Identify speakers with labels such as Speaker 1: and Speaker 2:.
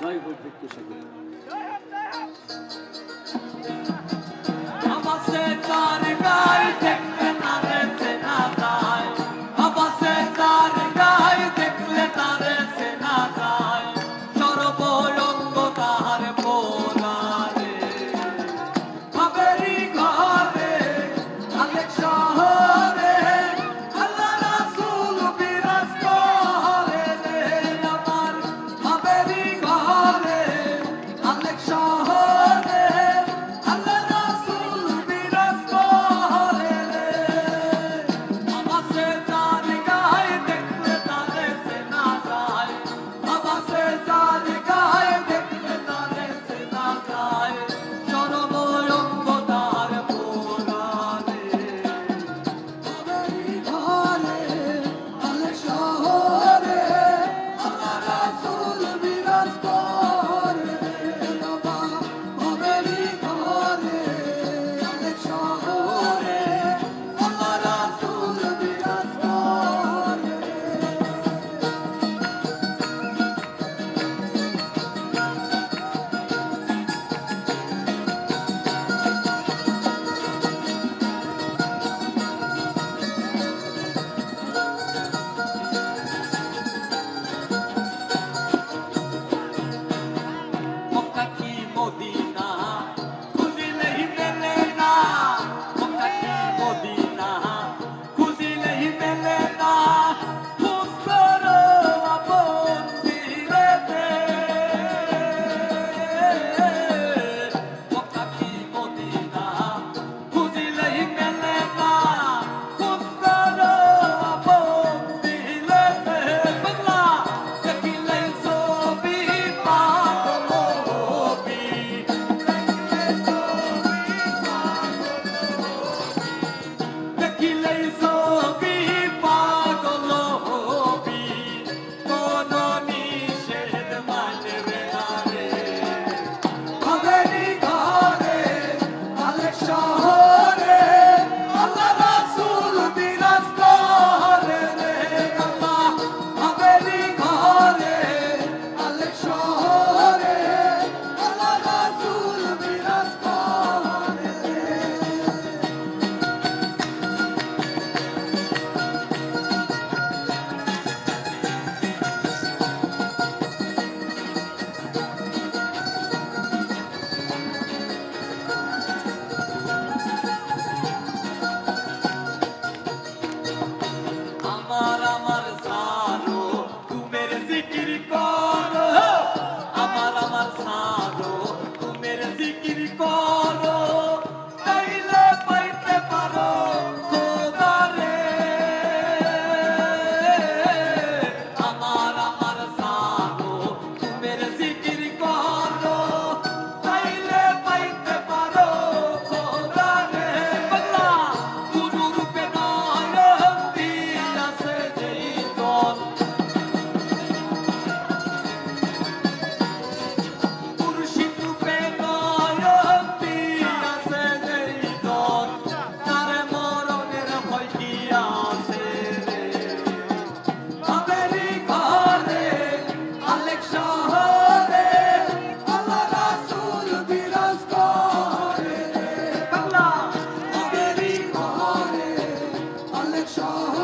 Speaker 1: जय गुरु भिक्षु सभी
Speaker 2: Shaw.